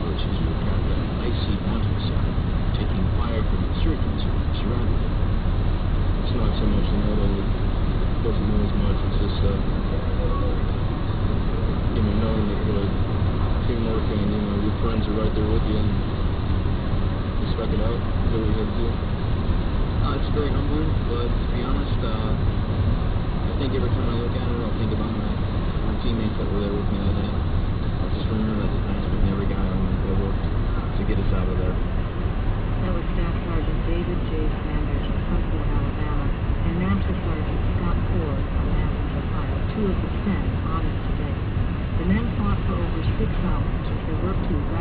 forces were parked on an icy mountainside, taking fire from insurgents who surrounded them. It's not so much the that doesn't know as much, it's just, uh, you know, knowing that uh, teamwork and, you know, your friends are right there with you and you stuck it out, do what you had to do. Uh, it's very humbling, but to be honest, uh, I think every time I look at it, I'll think about my, my teammates that were there with me Of the ten on it today. The men fought for over six hours as they worked to